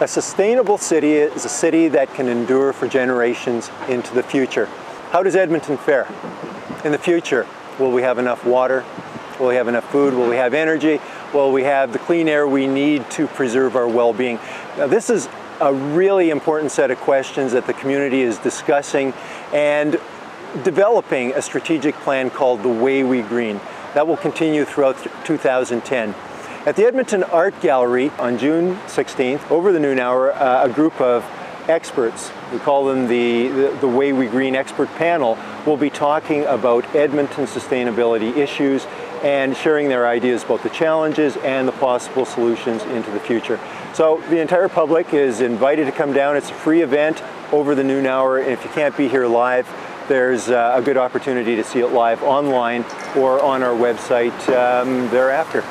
A sustainable city is a city that can endure for generations into the future. How does Edmonton fare? In the future, will we have enough water? Will we have enough food? Will we have energy? Will we have the clean air we need to preserve our well-being? Now, this is a really important set of questions that the community is discussing and developing a strategic plan called The Way We Green. That will continue throughout 2010. At the Edmonton Art Gallery on June 16th, over the noon hour, uh, a group of experts, we call them the, the, the, Way We Green expert panel, will be talking about Edmonton sustainability issues and sharing their ideas about the challenges and the possible solutions into the future. So the entire public is invited to come down. It's a free event over the noon hour. And if you can't be here live, there's uh, a good opportunity to see it live online or on our website um, thereafter.